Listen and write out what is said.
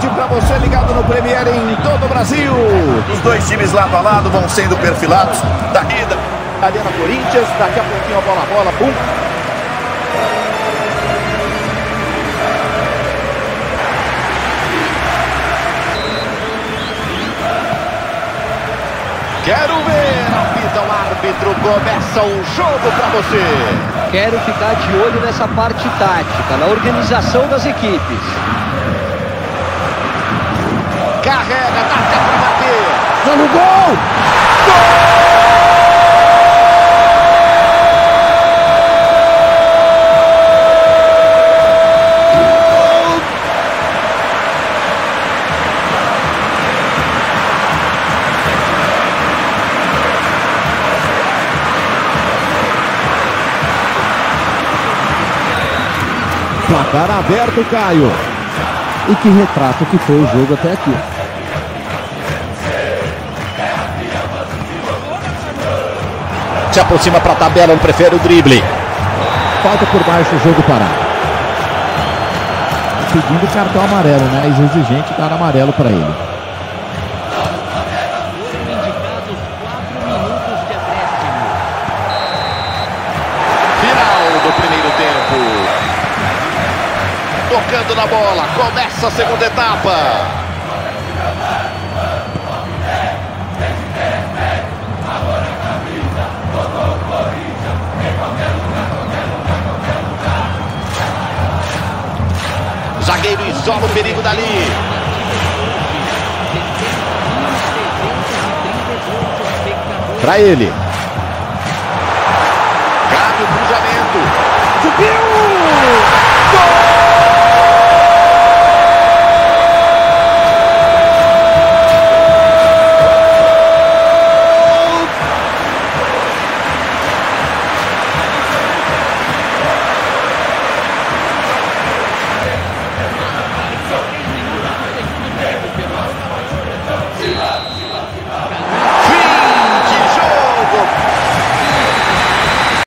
você ligado no Premier em todo o Brasil. Os dois times lado a lado vão sendo perfilados da ida. Arena Corinthians, daqui a pouquinho a bola a bola, pum. Quero ver, apita o árbitro, começa o jogo para você. Quero ficar de olho nessa parte tática, na organização das equipes. No gol! Placar aberto, Caio. E que retrato que foi o jogo até aqui. Se aproxima para a tabela, prefere o drible. Falta por baixo o jogo parar. Pedindo cartão amarelo, né? Exigente dar amarelo para ele. Indicados 4 minutos de acréscimo. Final do primeiro tempo. Tocando na bola, começa a segunda etapa. Isola o perigo dali. Para ele.